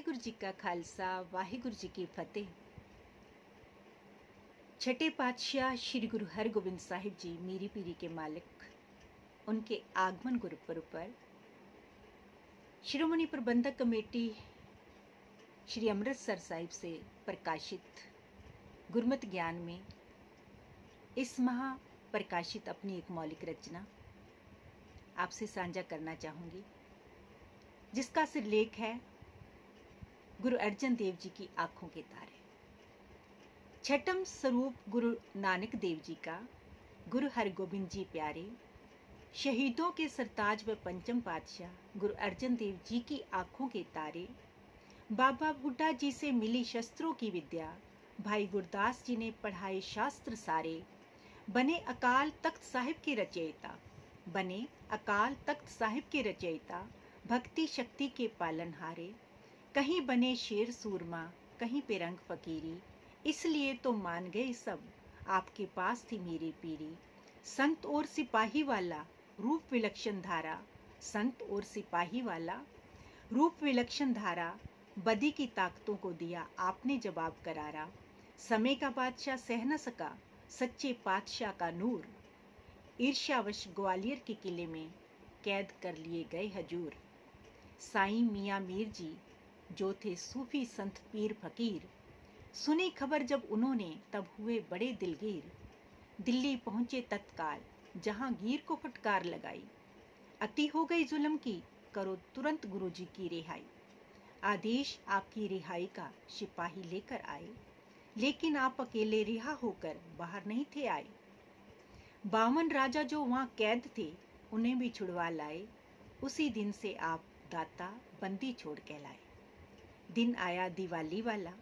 ਵਾਹਿਗੁਰੂ ਜੀ ਕਾ ਖਾਲਸਾ ਵਾਹਿਗੁਰੂ ਜੀ ਕੀ ਫਤਿਹ छठे पातशाह श्री गुरु हरगोबिंद साहिब जी मीरी पीरी के मालिक उनके आगमन गुरुपुर पर शिरोमणि प्रबंधक कमेटी श्री अमृतसर साहिब से प्रकाशित गुरमत ज्ञान में इस माह प्रकाशित अपनी एक मौलिक रचना आपसे साझा करना चाहूंगी जिसका सिरलेख है गुरु अर्जन देव जी की आँखों के तारे। छठम स्वरूप गुरु नानक देव जी का, गुरु हरगोबिंद जी प्यारे, शहीदों के सरताज व पंचम पातशाह गुरु अर्जन देव जी की आँखों के तारे, बाबा बुड्ढा जी से मिली शस्त्रों की विद्या, भाई गुरदास जी ने पढ़ाए शास्त्र सारे, बने अकाल तख्त साहिब के रचयिता, बने अकाल तख्त साहिब के रचयिता, भक्ति शक्ति के पालनहारे कहीं बने शेर सूरमा, कहीं पे रंग फकीरी, इसलिए तो मान गए सब, आपके पास थी मेरी पीरी। संत और सिपाही वाला, रूप विलक्षण धारा। संत और सिपाही वाला, रूप विलक्षण धारा, बदी की ताकतों को दिया आपने जवाब करारा। समय का बादशाह सह न सका, सच्चे पातशाह का नूर। ईर्ष्यावश ग्वालियर के किले में कैद कर लिए गए हजूर। साईं मियाँ मीर जी जो थे सूफी संत पीर फकीर। सुनी खबर जब उन्होंने, तब हुए बड़े दिलगीर। दिल्ली पहुँचे तत्काल, जहाँ गिर को फटकार लगाई। अति हो गई जुल्म की, करो तुरंत गुरुजी की रिहाई। आदेश आपकी रिहाई का सिपाही लेकर आए। लेकिन आप अकेले रिहा होकर बाहर नहीं थे आए। बावन राजा जो वहाँ कैद थे, उन्हें भी छुड़वा लाए। उसी दिन से आप दाता बंदी छोड़ कहलाए दिन आया दिवाली वाला।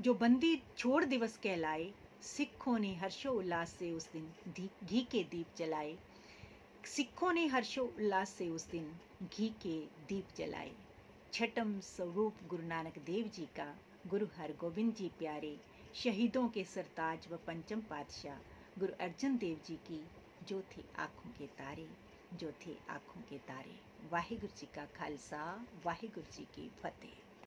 जो बंदी छोड़ दिवस कहलाए सिखों ने हर्षो उल्लास से उस दिन घी के दीप जलाए। सिखों ने हर्षो उल्लास से उस दिन घी के दीप जलाए। छठम स्वरूप गुरु नानक देव जी का, गुरु हरगोबिंद जी प्यारे, शहीदों के सरताज व पंचम पातशाह, गुरु अर्जन देव जी की, जो थे आँखों के तारे, जो थे आँखों के तारे। वाहिगुरु जी का खालसा, वाहिगुरु जी की फतेह।